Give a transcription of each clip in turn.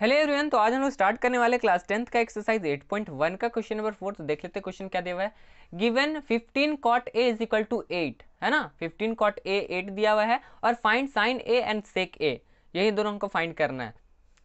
Hello everyone तो आज हम लोग स्टार्ट करने वाले क्लास टेंथ का एक्सरसाइज 8.1 का क्वेश्चन नंबर फोर तो देख लेते क्वेश्चन क्या दिया हुआ है। Given 15 cot A is equal to 8 है ना? 15 कॉट ए 8 दिया हुआ है और find sine A and sec A यही दोनों हमको फाइंड करना है।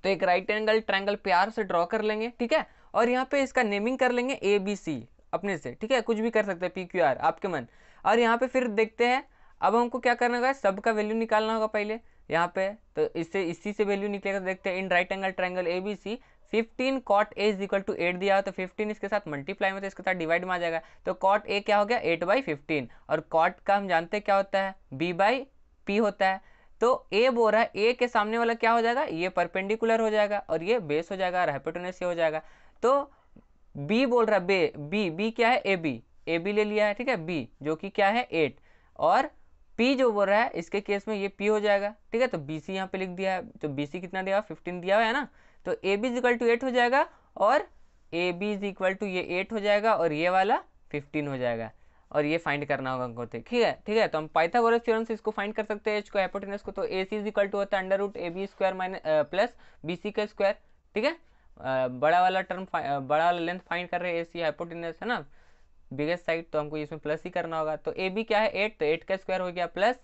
तो एक राइट एंगल ट्रायंगल प्यार से ड्रॉ कर लेंगे, ठीक है? और यहाँ पे इसका नेमिंग कर लेंगे ए बी सी अपने से, ठीक है? कुछ भी कर सकते हैं पी क्यू आर आपके मन। और यहाँ पे फिर देखते हैं, अब हमको क्या करना होगा? सब का वैल्यू निकालना होगा पहले। यहाँ पे तो इससे, इसी से वैल्यू निकलेगा तो देखते हैं in right angle triangle A B C fifteen cot A is equal to eight दिया हो तो फिफ्टीन इसके साथ मल्टीप्लाई में तो इसके साथ डिवाइड में आ जाएगा। तो कॉट ए क्या हो गया? एट बाई फिफ्टीन और कॉट का हम जानते हैं क्या होता है? बी बाई पी होता है। तो ए बोल रहा है ए के सामने वाला क्या हो जाएगा? ये परपेंडिकुलर हो जाएगा, और ये बेस हो जाएगा, और हो जाएगा। तो बी बोल रहा है बे बी बी क्या है? ए बी ए बी ले लिया है, ठीक है? बी जो कि क्या है? एट और पी जो बोल रहा है, इसके केस में ये पी हो जाएगा। ठीक है तो बी सी यहाँ पे लिख दिया है। तो बी सी कितना दिया फिफ्टीन दिया हुआ है ना? तो A B is equal to eight हो जाएगा और A B is equal to ये एट हो जाएगा और ये वाला फिफ्टीन हो जाएगा। और ये फाइंड करना होगा हमको ठीक है ठीक है तो हम पाइथागोरस थ्योरम से इसको फाइंड कर सकते हैं एच को को। तो A C is equal to होता है under root A B square minus plus B C का स्क्वायर ठीक है? बड़ा वाला टर्म बड़ा वाला लेंथ फाइंड कर रहे हैं ए सी हाइपोटेनस है ना? बिगेस्ट साइड तो हमको इसमें प्लस ही करना होगा। तो ए बी क्या है? एट तो एट का स्क्वायर हो गया प्लस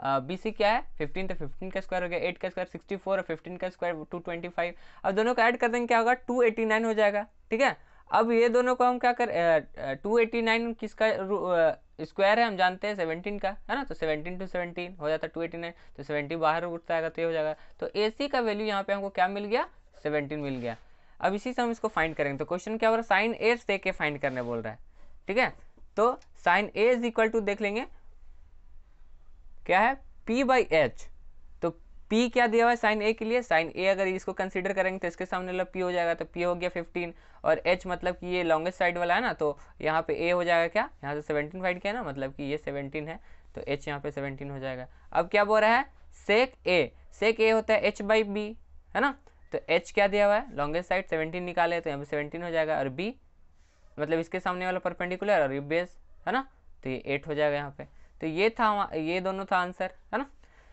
बी सी क्या है? फिफ्टीन तो फिफ्टीन का स्क्वायर हो गया। एट का स्क्वायर सिक्सटी फोर और फिफ्टीन का स्क्वायर टू ट्वेंटी फाइव अब दोनों को ऐड कर देंगे, क्या होगा? टू एटी नाइन हो जाएगा। ठीक है? अब ये दोनों को हम क्या कर टू एटी नाइन किसका स्क्वायर है? हम जानते हैं सेवनटीन का, है ना? तो सेवनटीन टू सेवनटीन हो जाता है टू एटी नाइन तो सेवनटीन बाहर उठता है तो ये हो जाएगा। तो ए सी का वैल्यू यहाँ पे हमको क्या मिल गया? सेवनटीन मिल गया। अब इसी से हम इसको फाइंड करेंगे। तो क्वेश्चन क्या हो रहा है? साइन ए से के फाइंड करने बोल रहा है। ठीक है? तो sine A is equal to देख लेंगे। क्या है? पी बाई एच तो पी क्या दिया हुआ है साइन ए के लिए? साइन ए अगर इसको कंसीडर करेंगे तो इसके सामने मतलब पी हो जाएगा तो पी हो गया फिफ्टीन और एच मतलब कि ये लॉन्गेस्ट साइड वाला है ना तो यहाँ पे ए हो जाएगा क्या? यहाँ से सेवनटीन फाइड किया ना मतलब कि ये सेवनटीन है तो एच यहाँ पे सेवनटीन हो जाएगा। अब क्या बोल रहा है? सेक ए सेक ए होता है एच बाई बी है ना? तो एच क्या दिया हुआ है? लॉन्गेस्ट साइड सेवनटीन निकाले तो यहाँ पे सेवनटीन हो जाएगा। और बी मतलब इसके सामने वाला परपेंडिकुलर और ये बेस, है ना? तो ये एट हो जाएगा यहाँ पे। तो ये था ये दोनों था आंसर है ना?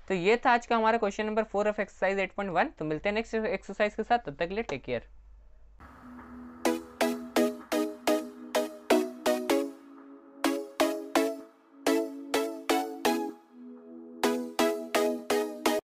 तो ये था आज का हमारा question number four of exercise eight point one तो मिलते हैं नेक्स्ट एक्सरसाइज के साथ, तब तक के लिए टेक केयर